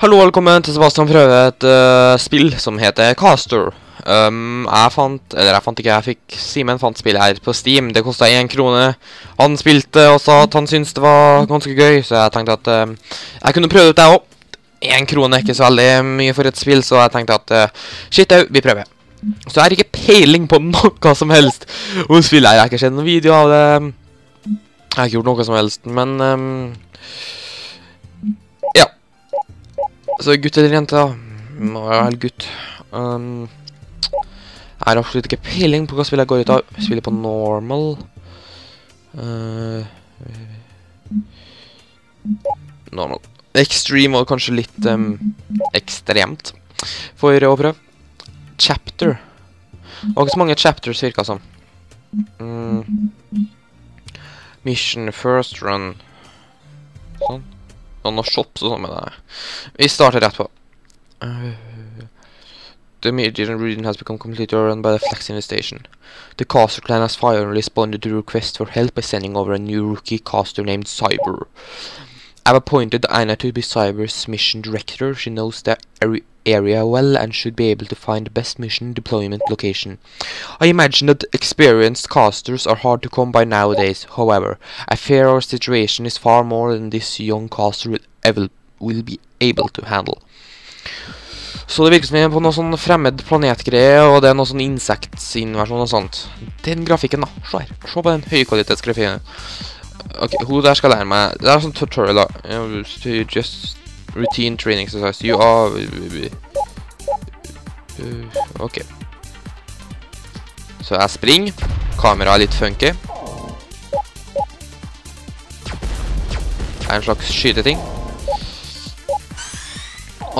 Hallo og velkommen til Sebastian prøver et uh, spill som heter Caster. Um, jeg fant, eller jeg fant ikke, jeg fikk, Simen fant spillet her på Steam. Det kostet én krone. Han spilte og sa at han syntes det var ganske gøy, så jeg tenkte at um, jeg kunne prøve det ut jeg også. Én krone er ikke så veldig mye for et spill, så jeg tenkte at uh, shit au, vi prøver. Så jeg har ikke peiling på noe som helst om spillet. Jeg har ikke sett noen video av det. Jeg har ikke gjort noe som helst, men um. Så gutt eller jente, da? Må være vel gutt. Um, jeg har absolutt ikke peiling på hva spillet går ut av. Spiller på normal. Uh, normal. Extreme og kanskje litt um, ekstremt for å prøve. Chapter. Det var ikke så mange chapters, virka som. Mm. Mission first run. Sånn. Og noen shops og sånn med det. Vi på. The media region has become completely overrun by the flax infestation. The caster clan has finally responded to the request for help by sending over a new rookie caster named Cyber. I've appointed Aina to be Cyber's mission director. She knows the area well and should be able to find the best mission deployment location. I imagine that experienced casters are hard to come by nowadays. However, I fear our situation is far more than this young caster will, will be able to handle. Så det virker som vi er på noe sånn fremmed planetgreie, og det er noe sånn insektsinversjon og sånt. Den grafikken, da. Se her. Se på den høykvalitetsgrafikken. Ok, hun der skal lære meg Det er sånn tutorial, da. Just routine training exercise. You are uh, Ok. Så jeg springer. Kameraet er litt funky. Det er en slags skyteting.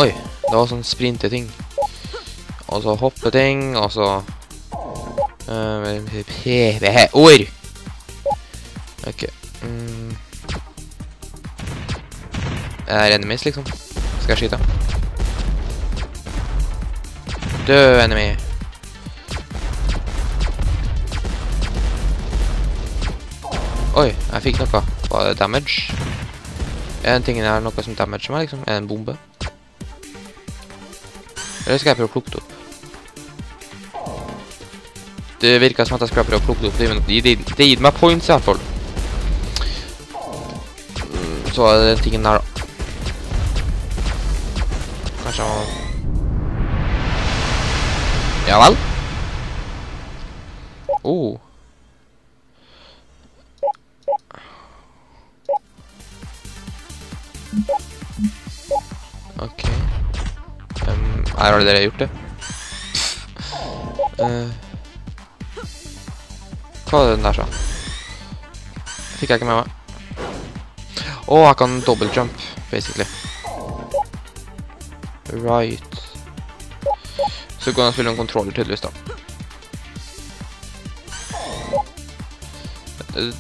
Oi, det var sånn sprinteting. Og så hoppeting, og så uh, Ord! Ok. Er enemies, liksom. Skal jeg skyte? Død enemy. Oi, jeg fikk noe. Var det damage? Er den tingen her noe som damager meg, liksom? Er det en bombe? Eller skal jeg prøve å plukke det opp? Det virker som at jeg skal prøve å plukke det opp. Det, gir meg points i hvert fall. Så er det tingen her, da. Kanskje han Ja vel? Oh. Ok. Um, har dere gjort det? Uh, hva var det den der sa? Fikk jeg ikke med meg. Å, oh, jeg kan dobbeltjump, jump, basically. Right. Så kan å spille en controller tydeligvis da.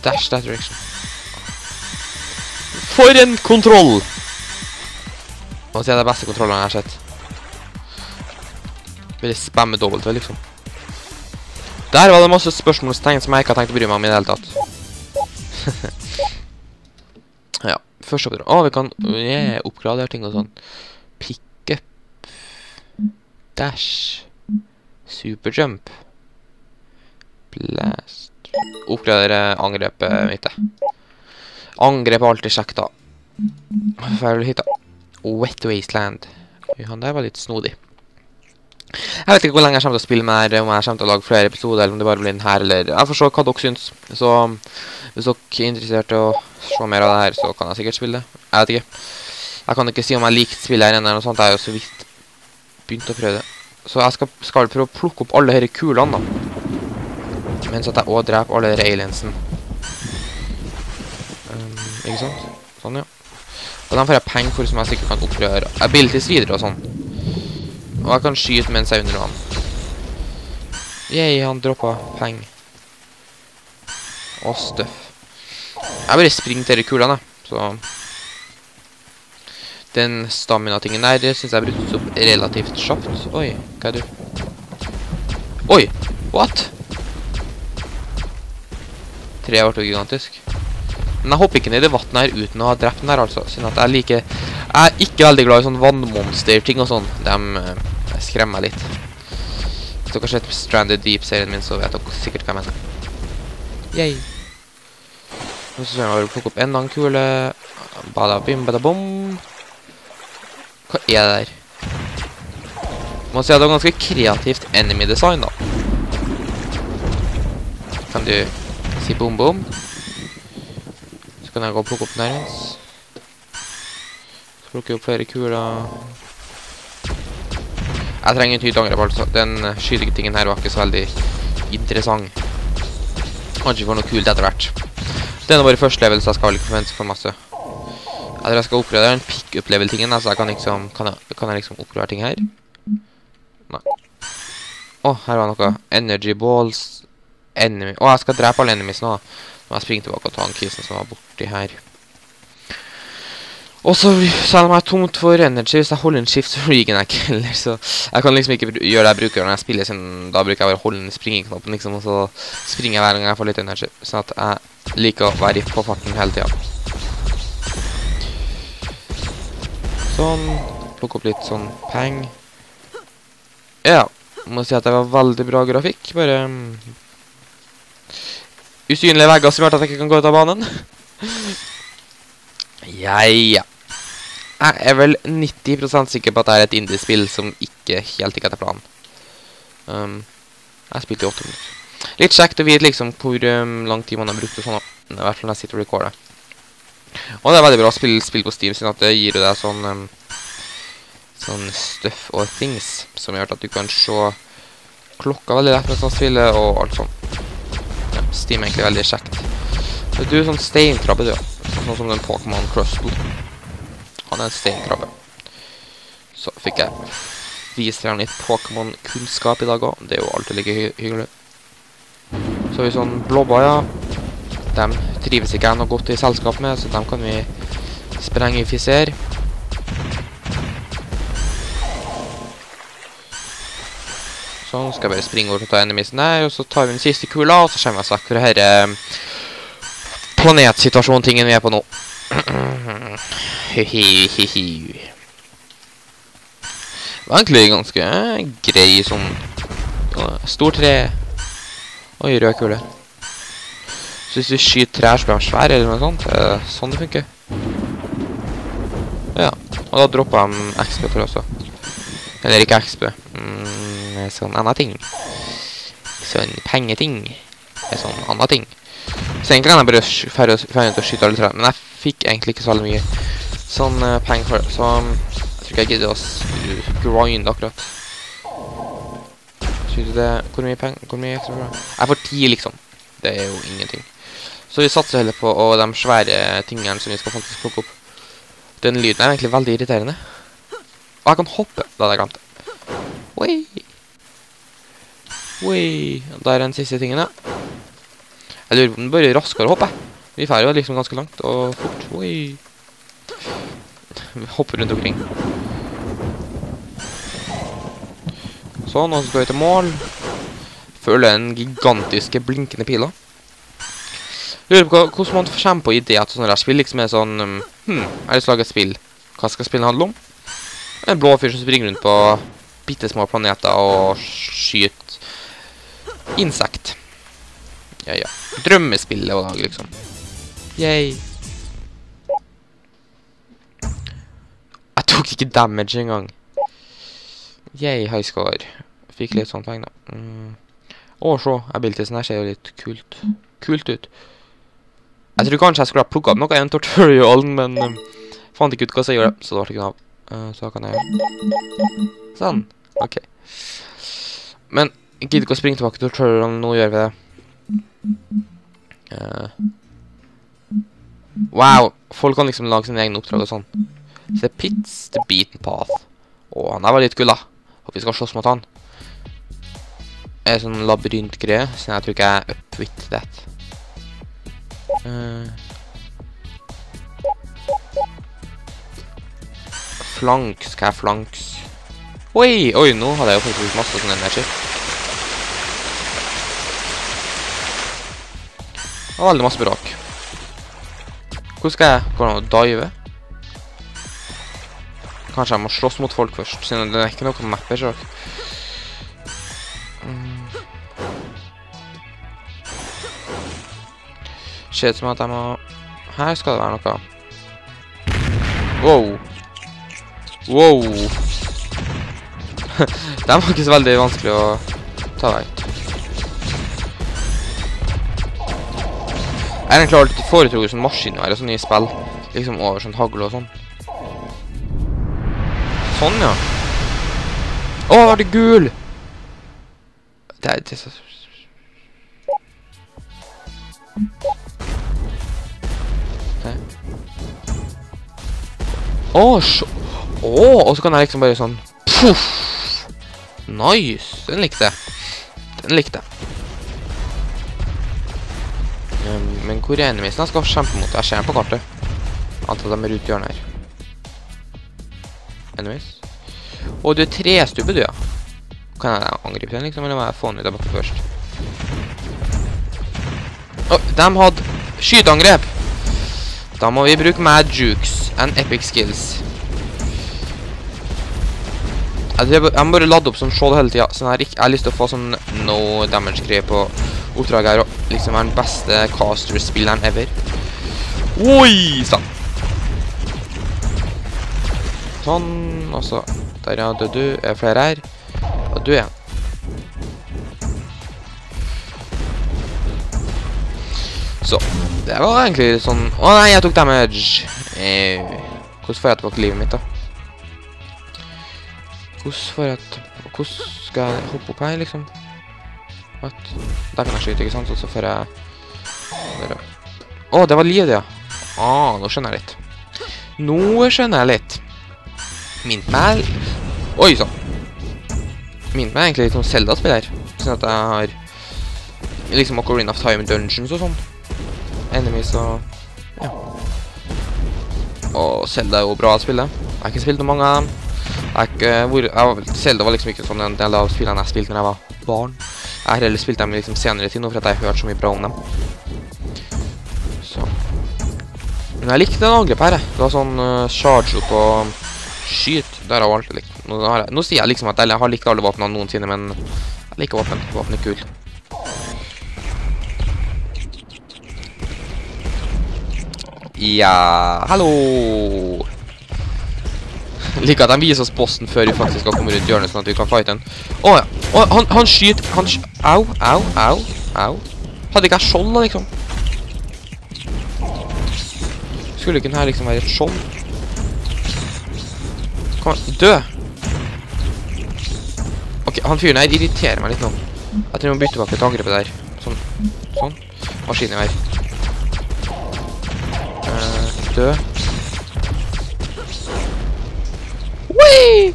Dash that direction. For en kontroll! Må si det er beste kontrollen jeg har sett. Vil jeg spamme dobbelt, liksom. Der var det masse spørsmålstegn som jeg ikke har tenkt å bry meg om i det hele tatt. ja, første oppdrag. Å, vi kan yeah, oppgradere ting og sånn. Dash. Superjump. Blast. Oppgradere angrepet mitt. Angrep er alltid kjekt, da. Forferdelig hit, da. Wet Wasteland. Han der var litt snodig. Jeg vet ikke hvor lenge jeg kommer til å spille med her, om jeg kommer til å lage flere episoder, eller om det bare blir den her, eller Jeg får se hva dere syns. Så hvis dere er interessert i å se mer av det her, så kan jeg sikkert spille det. Jeg vet ikke. Jeg kan ikke si om jeg likte spillet her eller noe sånt. Jeg er jo så vidt begynt å prøve det. Så jeg skal, skal prøve å plukke opp alle disse kulene, da. Mens at jeg også dreper alle disse aliensen. Um, ikke sant? Sånn, ja. Og dem får jeg penger for som jeg sikkert kan oppgradere abilities videre og sånn. Og jeg kan skyte mens jeg er under vann. Yay, han droppa penger. Og stuff. Jeg bare springer til disse kulene, så... Den stamina-tingen der, det synes jeg brukes opp relativt kjapt. Oi, hva er du? Oi, what? Tre ble gigantisk. Men jeg hopper ikke ned i vatten her uten å ha drept den her, altså. Siden at jeg liker Jeg er ikke veldig glad i sånne vannmonster-ting og sånn. De eh, skremmer meg litt. Hvis dere har sett Stranded Deep-serien min, så vet dere sikkert hva jeg mener. Yay. Nå skal bare plukke opp enda en kule. Bada bim, bada bom. Hva er det der? Må si at det var ganske kreativt enemy design, da. Kan du si bom bom? Så kan jeg gå og plukke opp den her hans. Så plukker jeg opp flere kuler. Jeg trenger en tydelig angrep, altså. Den skytetingen her var ikke så veldig interessant. Kanskje får noe kult etter hvert. Det er nå bare første level, så jeg skal vel ikke forvente for masse. Jeg tror jeg skal oppgradere den pick-up-level-tingen, altså jeg kan liksom, kan jeg, liksom oppgradere ting her? Nei. Åh, her var noe. Energy balls. Enemy. Åh, jeg skal drepe alle enemies nå. Nå må jeg springe tilbake og ta den kisen som var borti her. Og så selv om jeg er tomt for energy, hvis jeg holder en shift, så ryker jeg ikke heller. Så jeg kan liksom ikke gjøre det jeg bruker når jeg spiller, siden da bruker jeg bare å holde den springeknappen, liksom, og så springer jeg hver gang jeg får litt energy. Sånn at jeg liker å være på farten hele tiden. Sånn. Plukke opp litt sånn peng. Ja, må si at det var veldig bra grafikk, bare... Um, usynlige vegger som gjør at jeg ikke kan gå ut av banen. ja, ja. Jeg er vel 90% sikker på at det er et indie-spill som ikke helt gikk etter planen. Um, jeg spilte i 8 minutter. Litt kjekt å vite liksom hvor um, lang tid man har brukt og sånn, i hvert fall når jeg sitter og recorder. Og det er veldig bra spill, spill på Steam, siden at det gir deg sånn... Um, sånn stuff og things, som gjør at du kan se klokka veldig lett mens man spiller, og alt sånt. Ja, Steam er egentlig veldig kjekt. Så du er sånn steinkrabbe, du. Sånn som den Pokémon Crustle. Han er en steinkrabbe. Så fikk jeg vise dere litt Pokémon-kunnskap i dag også. Det er jo alltid like hy hyggelig. Så har vi sånn blåbær, ja. De trives ikke jeg noe godt i selskap med, så dem kan vi sprengifisere. Sånn, skal jeg bare springe over og ta enemisen der, og så tar vi den siste kula, og så kommer jeg oss vekk fra høre... eh, planetsituasjonen-tingen vi er på nå. Det var egentlig ganske grei sånn Stor tre. Oi, rød kule. Så hvis vi skyter trær, så blir svære, eller noe sånt. Er det sånn det funker? Ja. Og da dropper jeg XP for det også. Eller ikke XP. Mm, sånn annen ting. Sånn pengeting. Sånn annen ting. Så egentlig kan jeg bare ferdig ut å skyte alle trær. Men jeg fikk egentlig ikke så mye sånn uh, penger for det. Så um, jeg tror ikke jeg gidder å grinde akkurat. Skyte det Hvor mye penger? Hvor mye ekstra for det? Jeg får ti, liksom. Det er jo ingenting. Så vi satser heller på og de svære tingene som vi skal faktisk plukke opp. Den lyden er egentlig veldig irriterende. Og jeg kan hoppe. Da hadde jeg glemt det. Oi. Oi. Der er den siste tingen, ja. Jeg lurer på om den bør raskere hoppe. Vi fer jo liksom ganske langt og fort. Oi. Vi hopper rundt omkring. Sånn, og så skal vi til mål. Føler den gigantiske blinkende pila. Lurer på hvordan man kommer på idé at sånne der spill liksom er sånn um, Hm, jeg har lyst lage et spill. Hva skal spillet handle om? En blå fyr som springer rundt på bittesmå planeter og skyter insekt. Ja, ja. Drømmespillet å lage, liksom. Yay. Jeg tok ikke damage engang. Yay, high score. Fikk litt sånn penger. Mm. Å, se. Abilitiesen her ser jo litt kult. Kult ut. Jeg tror kanskje jeg skulle ha plukket opp noe i en tutorial, men um, fant ikke ut hva som gjør det, så det ble ikke noe av. Uh, så kan jeg... Sånn. Ok. Men, gidder ikke å springe tilbake til Tortorialen, nå gjør vi det. Uh, wow, folk kan liksom lage sine egne oppdrag og sånn. The Pits, The Beaten Path. Å, han der var litt gull da. Håper vi skal slåss mot han. Er sånn labyrintgreie, så jeg tror ikke jeg er up with that. Uh, flanks, hva er flanks? Oi, oi, nå hadde jeg jo faktisk masse sånn energi. Var veldig masse brak. Hvordan skal jeg gå og dive? Kanskje jeg må slåss mot folk først, siden det er ikke noe mapper, så Ser ut som at jeg må Her skal det være noe. Wow. Wow. Den var ikke så veldig vanskelig å ta vekk. Jeg er egentlig alltid foretrukket sånn maskinvær og sånn i spill. Liksom over sånn hagl og sånn. Sånn, ja. Å, var det gul? Det er, det er så... Å, så... Å, og så kan jeg liksom bare sånn... Puff! Nice! Den likte jeg. Den likte jeg. Um, men hvor er enemiesen? Jeg skal kjempe mot. Jeg ser dem på kartet. Antar de er ute i hjørnet her. Enemies. Å, du er trestubbe, du, ja. Kan jeg angripe den, liksom, eller må jeg få den ut av bakken først? Å, de hadde skyteangrep! Da må vi bruke mad jukes and epic skills. Jeg, må bare lade opp som skjold hele tida. Sånn her, jeg har lyst til å få sånn no damage-greie på oppdraget her. Og liksom være den beste caster-spilleren ever. Oi, sann! Sånn, og så Der, ja, du, du. Er flere her? Og du igjen. Så. Det var egentlig sånn Å nei, jeg tok damage! Eh, hvordan får jeg tilbake livet mitt, da? Hvordan får jeg Hvordan skal jeg hoppe opp her, liksom? What? Der kan jeg skyte, ikke sant? Og så får jeg Å, oh, det var livet, ja. Ah, nå skjønner jeg litt. Nå skjønner jeg litt. Mint meg Oi sann. Mint meg egentlig litt sånn Zelda-spill her. Sånn at jeg har liksom Ocarina of Time Dungeons og sånn. Enemies og ja. Og Zelda er jo bra å spille. Jeg har ikke spilt noe mange av dem. Ikke Zelda var liksom ikke sånn en del av spillene jeg spilte når jeg var barn. Jeg har heller spilt dem liksom senere tid nå, for at jeg har hørt så mye bra om dem. Så. Men jeg likte den angrepet her, jeg. Det var sånn uh, charge opp og Skyt! Det har jeg alltid likt. Nå, sier jeg liksom at jeg har likt alle våpnene noensinne, men jeg liker våpen. Våpen er kul. Ja, hallo! Liker at de viser oss bossen før vi faktisk skal komme rundt hjørnet, sånn at vi kan fighte den. Å ja! Å, han, han skyter! Han skyter. au, au, au, au. Hadde ikke jeg skjold da, liksom? Skulle ikke den her liksom være et skjold? Kom an, dø! Ok, han fyren her irriterer meg litt nå. Jeg tror jeg må bytte bak et angrepet der. Sånn. Sånn. Maskinen her. Uh, dø. Whee!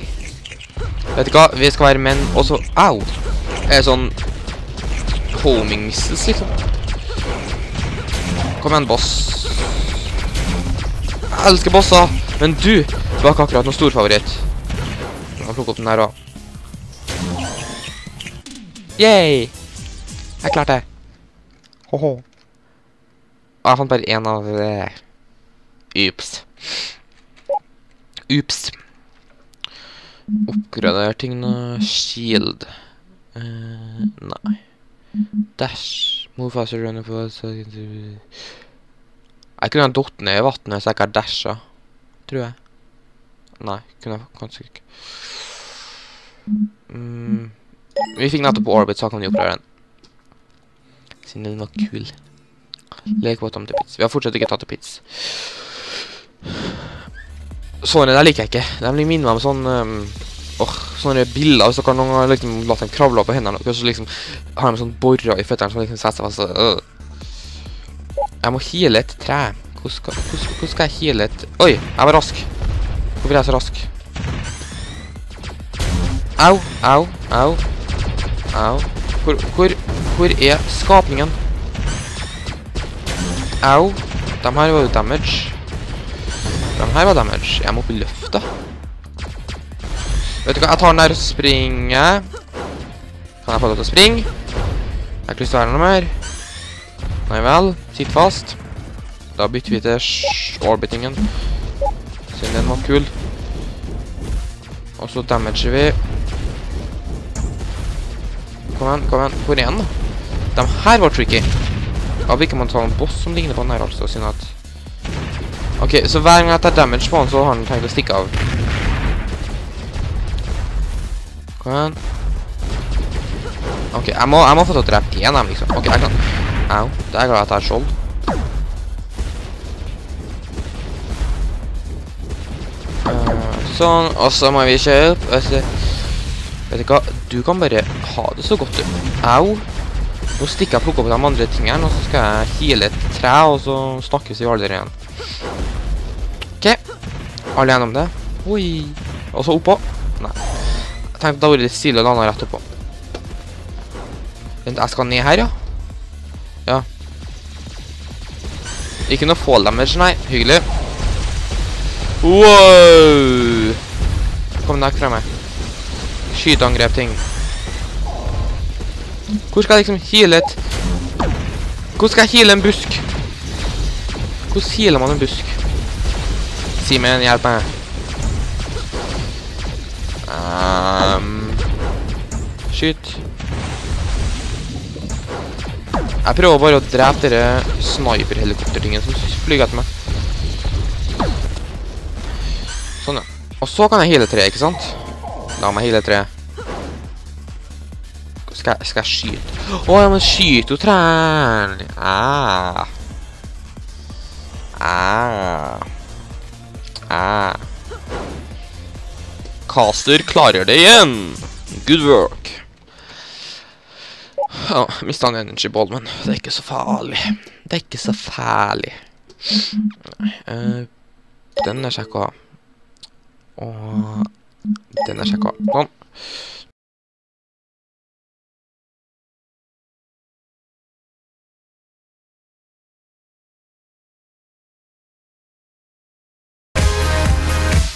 Vet du hva? Vi skal være menn, og så... Au! Er sånn... Homing missiles, liksom. Kom igjen, boss. Jeg elsker bosser! Men du, var ikke akkurat noen stor favoritt. Jeg plukker opp den her også. Yay! Jeg klarte det. Ho-ho. Jeg fant bare en av... Uh, ups. Ups. Oppgrader ting nå. Shield. Uh, nei. Dash. Move faster runner for... Jeg kunne ha datt ned i vannet så jeg ikke har dasha. Tror jeg. Nei, kunne jeg kanskje ikke. Mm. Vi fikk nettopp Orbit, så kan vi oppgradere den. Siden den var kul. Lekebåtom til pits. Vi har fortsatt ikke tatt til pits. Sånne der liker jeg ikke. De minner meg om sånn... Um, oh, sånne bilder, hvis dere noen liksom latt dem kravle opp på hendene, og så liksom har de sånn borer i føttene som liksom setter seg fast. Øh. Jeg må heale et tre. Hvordan skal, hvordan skal jeg heale et... Oi, jeg var rask. Hvorfor er jeg så rask? Au, au, au. Au. Hvor, hvor, hvor er skapningen? Au. De her var jo damage. De her var damage. Jeg må opp i løfta. Vet du hva, jeg tar den der og springer. Kan jeg få lov til å springe? Jeg har ikke lyst til å være noe mer. Nei vel, sitt fast. Da bytter vi til orbitingen. Siden den var kul. Og så damager vi. Kom igjen, kom igjen. Hvor er den, da? De her var tricky. Ja, vi ikke man ta en boss som ligner på den her, altså, siden at... Ok, så hver gang jeg tar damage på han, så har han tenkt å stikke av. Kom igjen. Ok, jeg må, jeg må få til å drepe én, dem, liksom. Ok, jeg kan... Au, det er glad at jeg har skjold. Eh, sånn, og så må vi kjøpe... Vet du hva? Du kan bare ha det så godt, du. Au. Nå stikker jeg og plukker opp de andre tingene, og så skal jeg hile et tre, og så snakkes vi aldri igjen. Ok. Alle gjennom det. Oi. Og så oppå. Nei. Jeg tenkte da det litt stilig å lande rett oppå. Vent, jeg skal ned her, ja. Ja. Ikke noe fall damage, nei. Hyggelig. Wow! Kom deg fra meg. Skyteangrep ting. Hvor skal jeg liksom heale et... Hvor skal jeg heale en busk? Hvordan healer man en busk? Si meg en hjelp meg. Um, skyt. Jeg prøver bare å drepe dere sniperhelikoptertingen som flyger etter meg. Sånn, ja. Og så kan jeg heale tre, ikke sant? La meg heale tre. Skal, jeg- skyte? Å, ja, men skyt jo trærne. Ah. Ah. Ah. Caster klarer det igjen. Good work. Ja, mistet en energy ball, men det er ikke så farlig. Det er ikke så farlig. Eh, den er sjekka. Og den er sjekka. Sånn.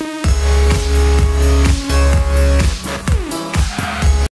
you